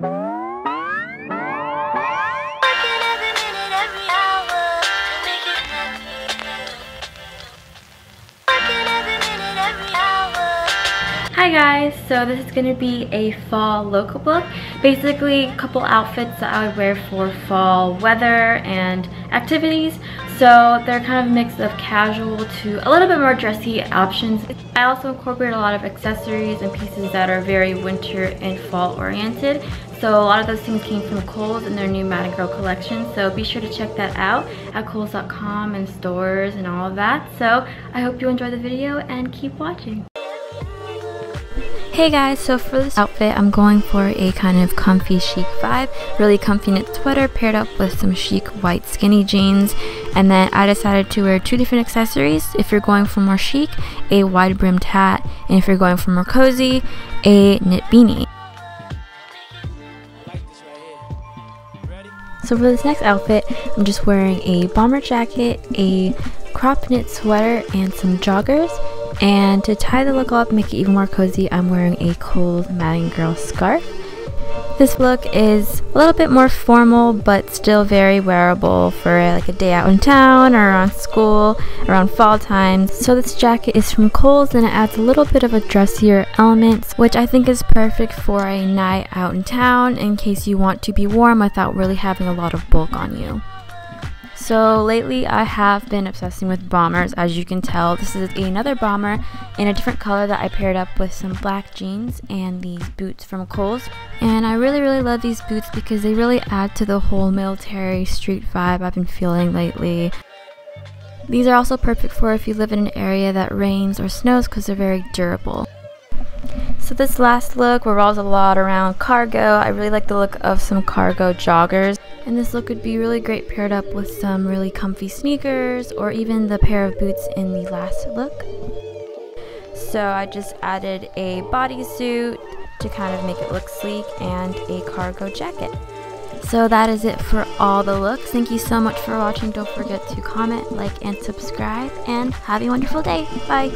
Bye. Hi guys, so this is to be a fall lookbook. Basically, a couple outfits that I would wear for fall weather and activities. So they're kind of a mix of casual to a little bit more dressy options. I also incorporate a lot of accessories and pieces that are very winter and fall oriented. So a lot of those things came from Kohl's and their new Madden Girl collection. So be sure to check that out at Kohl's.com and stores and all of that. So I hope you enjoy the video and keep watching. Hey guys, so for this outfit, I'm going for a kind of comfy chic vibe. Really comfy knit sweater paired up with some chic white skinny jeans. And then I decided to wear two different accessories. If you're going for more chic, a wide brimmed hat. And if you're going for more cozy, a knit beanie. So for this next outfit, I'm just wearing a bomber jacket, a crop knit sweater, and some joggers. And to tie the look up, make it even more cozy, I'm wearing a Kohl's Madden Girl scarf. This look is a little bit more formal, but still very wearable for like a day out in town or around school, around fall times. So this jacket is from Kohl's and it adds a little bit of a dressier element, which I think is perfect for a night out in town in case you want to be warm without really having a lot of bulk on you. So lately I have been obsessing with bombers as you can tell. This is another bomber in a different color that I paired up with some black jeans and these boots from Kohl's. And I really really love these boots because they really add to the whole military street vibe I've been feeling lately. These are also perfect for if you live in an area that rains or snows because they're very durable. So this last look revolves a lot around cargo. I really like the look of some cargo joggers. And this look would be really great paired up with some really comfy sneakers or even the pair of boots in the last look. So I just added a bodysuit to kind of make it look sleek and a cargo jacket. So that is it for all the looks. Thank you so much for watching. Don't forget to comment, like, and subscribe. And have a wonderful day. Bye.